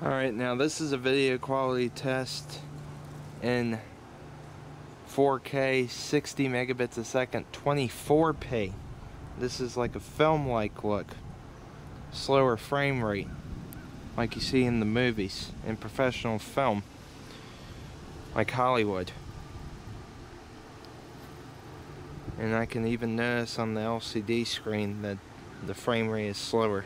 Alright, now this is a video quality test in 4K 60 megabits a second 24p. This is like a film-like look. Slower frame rate like you see in the movies in professional film like Hollywood. And I can even notice on the LCD screen that the frame rate is slower.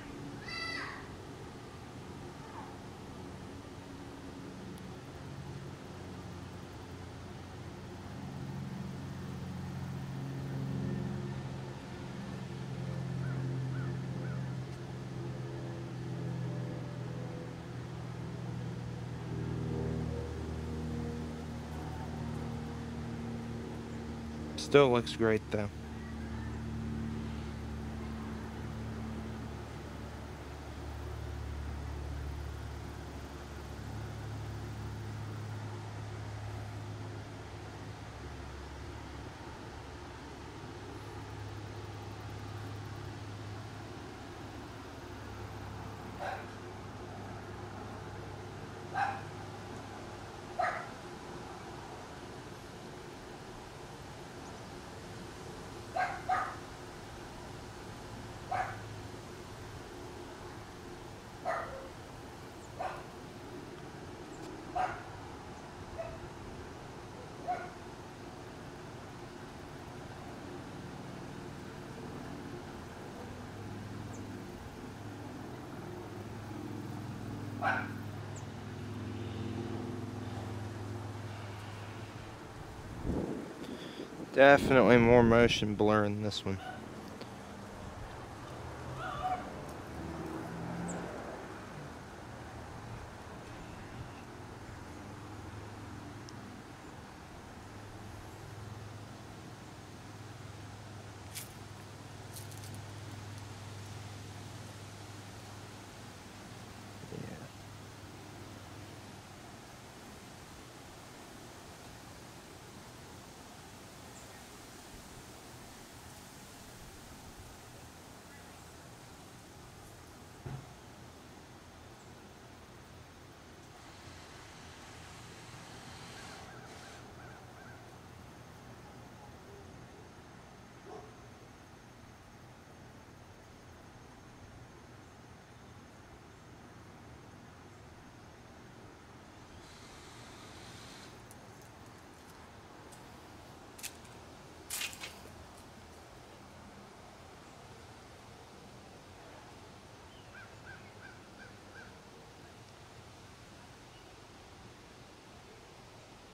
Still looks great though. Definitely more motion blur in this one.